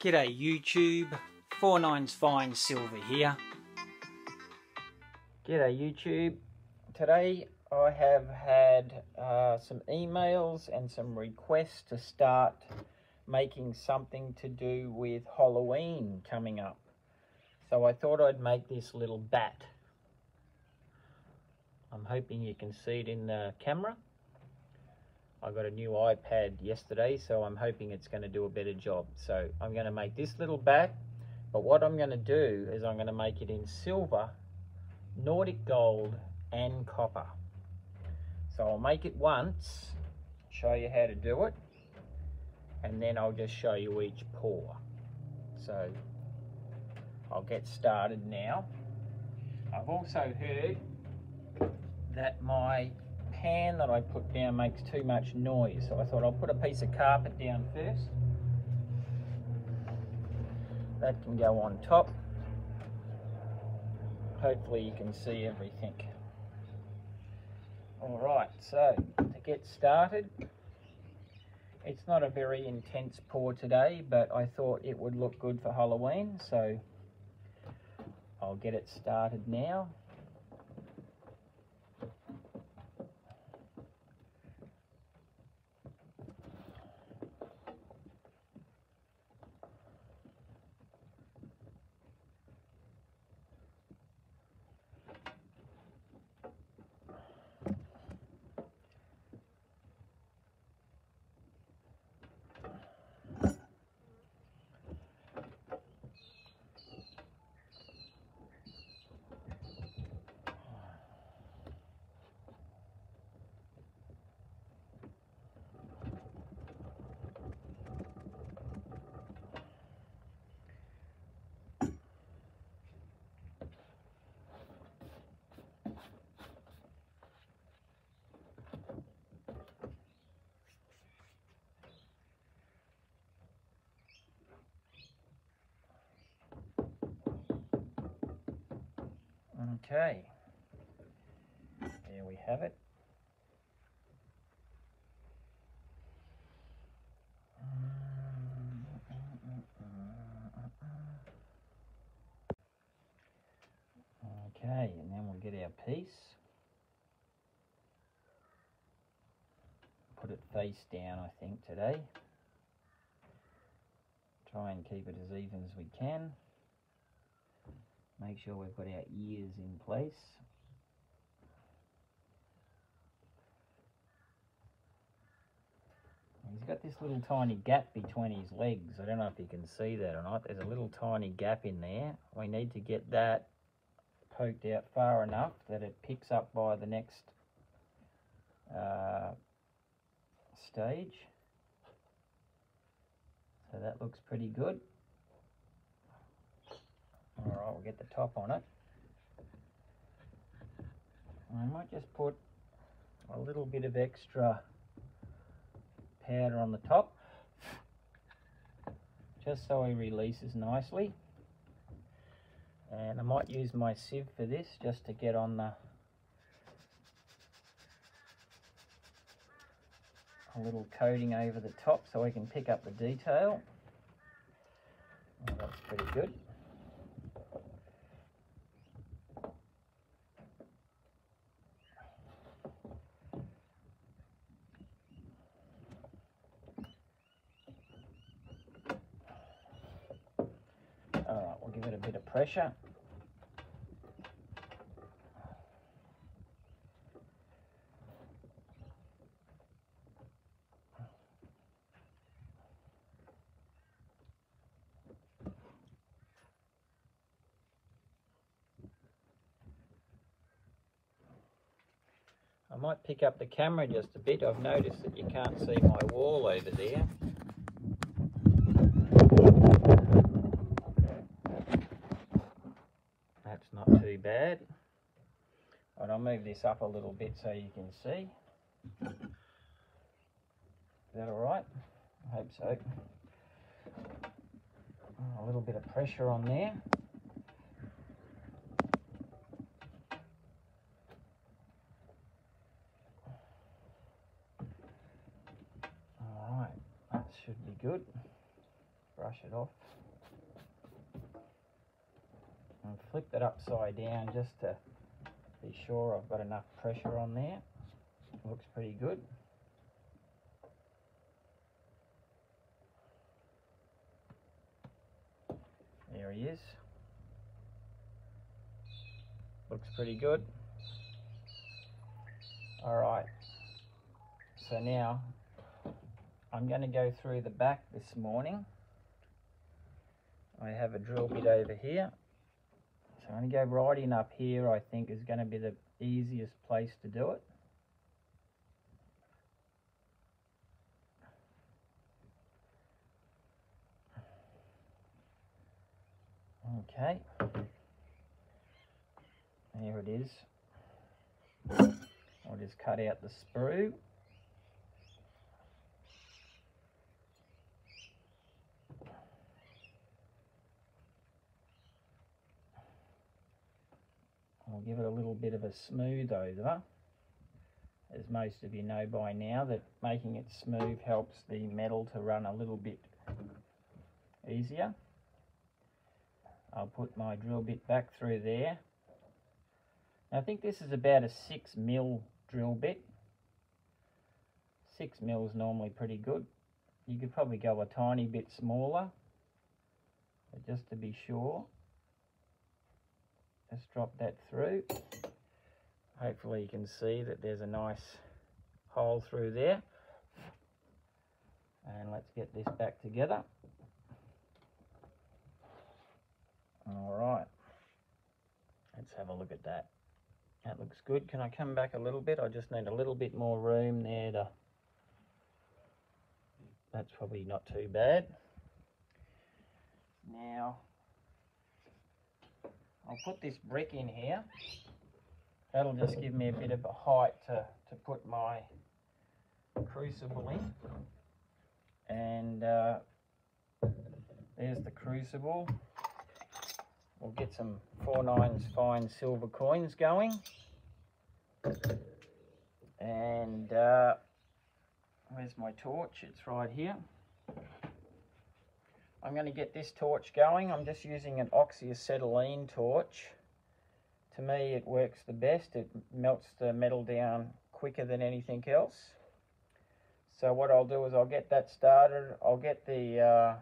G'day YouTube, Four Nines Fine Silver here. G'day YouTube. Today I have had uh, some emails and some requests to start making something to do with Halloween coming up. So I thought I'd make this little bat. I'm hoping you can see it in the camera. I got a new iPad yesterday, so I'm hoping it's going to do a better job. So I'm going to make this little bat, but what I'm going to do is I'm going to make it in silver, Nordic gold, and copper. So I'll make it once, show you how to do it, and then I'll just show you each pour. So I'll get started now. I've also heard that my pan that I put down makes too much noise. So I thought I'll put a piece of carpet down first. That can go on top. Hopefully you can see everything. Alright, so to get started, it's not a very intense pour today, but I thought it would look good for Halloween, so I'll get it started now. Okay, there we have it. Okay, and then we'll get our piece. Put it face down, I think, today. Try and keep it as even as we can. Make sure we've got our ears in place. He's got this little tiny gap between his legs. I don't know if you can see that or not. There's a little tiny gap in there. We need to get that poked out far enough that it picks up by the next uh, stage. So that looks pretty good. Alright, we'll get the top on it. I might just put a little bit of extra powder on the top just so he releases nicely. And I might use my sieve for this just to get on the a little coating over the top so we can pick up the detail. Well, that's pretty good Alright, we'll give it a bit of pressure. I might pick up the camera just a bit. I've noticed that you can't see my wall over there. That's bad. Right, I'll move this up a little bit so you can see. Is that alright? I hope so. A little bit of pressure on there. Alright, that should be good. brush it off. And flip it upside down just to be sure I've got enough pressure on there. Looks pretty good. There he is. Looks pretty good. Alright, so now I'm going to go through the back this morning. I have a drill bit over here. I'm going to go right in up here, I think is going to be the easiest place to do it. Okay. There it is. I'll just cut out the sprue. I'll give it a little bit of a smooth over. As most of you know by now that making it smooth helps the metal to run a little bit easier. I'll put my drill bit back through there. I think this is about a 6 mil drill bit. 6 mil is normally pretty good. You could probably go a tiny bit smaller, but just to be sure. Just drop that through. Hopefully you can see that there's a nice hole through there. And let's get this back together. All right. Let's have a look at that. That looks good. Can I come back a little bit? I just need a little bit more room there to... That's probably not too bad. Now, I'll put this brick in here. That'll just give me a bit of a height to, to put my crucible in. And uh, there's the crucible. We'll get some 4 nines fine silver coins going. And uh, where's my torch? It's right here. I'm going to get this torch going. I'm just using an oxyacetylene torch. To me it works the best. It melts the metal down quicker than anything else. So what I'll do is I'll get that started. I'll get the, uh,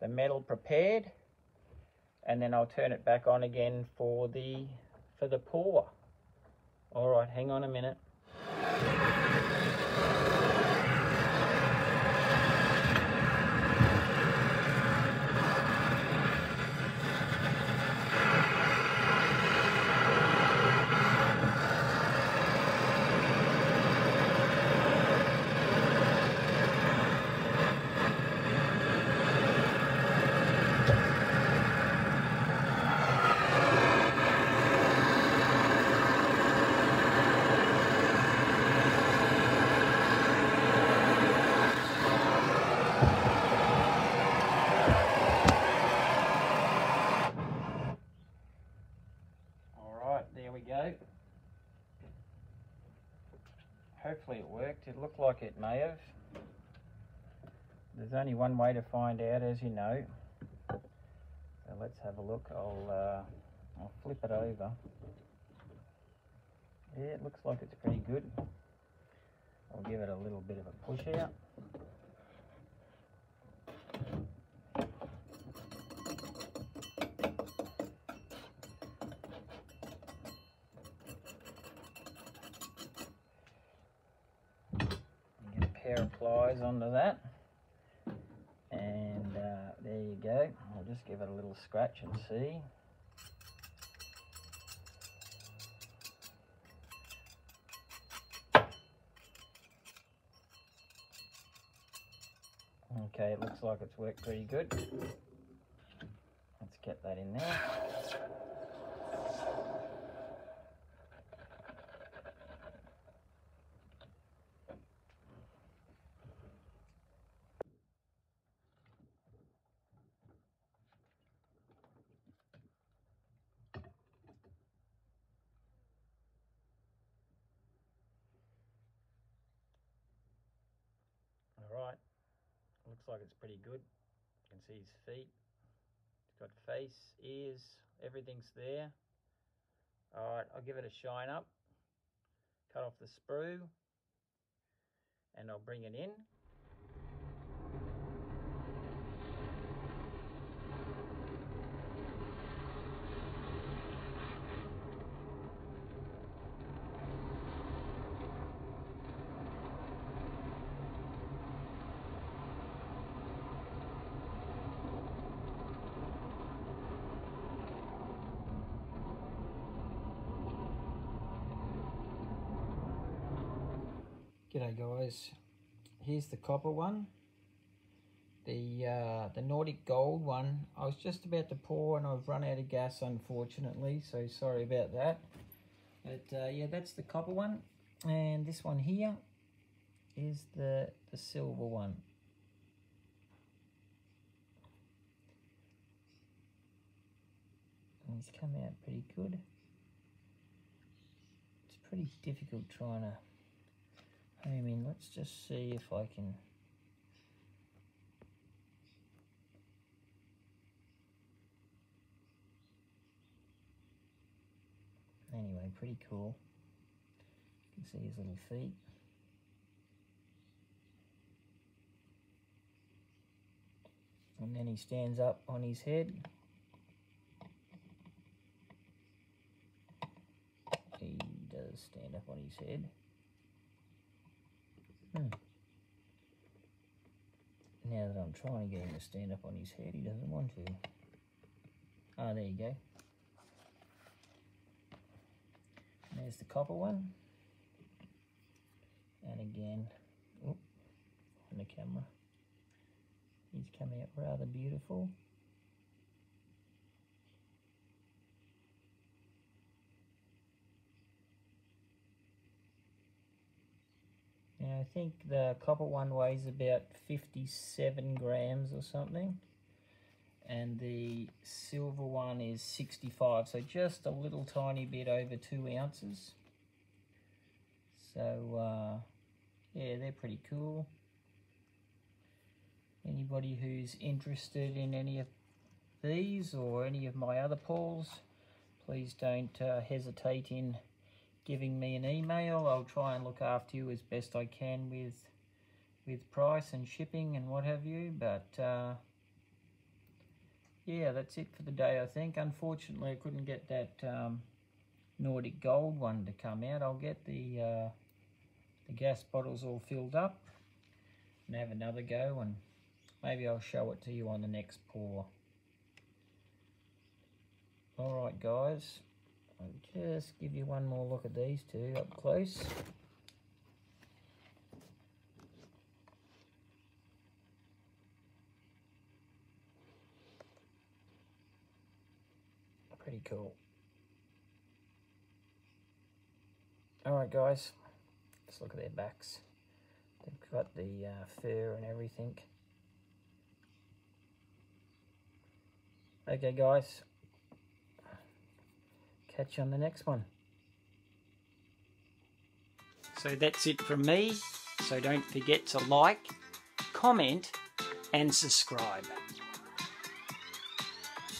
the metal prepared and then I'll turn it back on again for the for the pour. All right, hang on a minute. Hopefully it worked. It looked like it may have. There's only one way to find out, as you know. So let's have a look. I'll, uh, I'll flip it over. Yeah, it looks like it's pretty good. I'll give it a little bit of a push out. Pair of pliers onto that. And uh, there you go. I'll just give it a little scratch and see. Okay it looks like it's worked pretty good. Let's get that in there Alright, looks like it's pretty good. You can see his feet. He's got face, ears, everything's there. Alright, I'll give it a shine up. Cut off the sprue. And I'll bring it in. G'day guys, here's the copper one. The uh, the Nordic Gold one, I was just about to pour and I've run out of gas unfortunately, so sorry about that. But uh, yeah, that's the copper one. And this one here is the, the silver one. And he's come out pretty good. It's pretty difficult trying to I mean, let's just see if I can... Anyway, pretty cool. You can see his little feet. And then he stands up on his head. He does stand up on his head. Hmm. Now that I'm trying to get him to stand up on his head, he doesn't want to. Ah, there you go. There's the copper one. And again, on the camera, he's coming out rather beautiful. Now I think the copper one weighs about 57 grams or something. And the silver one is 65, so just a little tiny bit over two ounces. So, uh, yeah, they're pretty cool. Anybody who's interested in any of these or any of my other pools, please don't uh, hesitate in giving me an email. I'll try and look after you as best I can with with price and shipping and what have you. But uh, yeah, that's it for the day, I think. Unfortunately, I couldn't get that um, Nordic Gold one to come out. I'll get the uh, the gas bottles all filled up and have another go and maybe I'll show it to you on the next pour. Alright guys, I'll just give you one more look at these two up close. Pretty cool. Alright guys, let's look at their backs. They've got the uh, fur and everything. Okay guys, catch you on the next one. So that's it from me. So don't forget to like, comment and subscribe.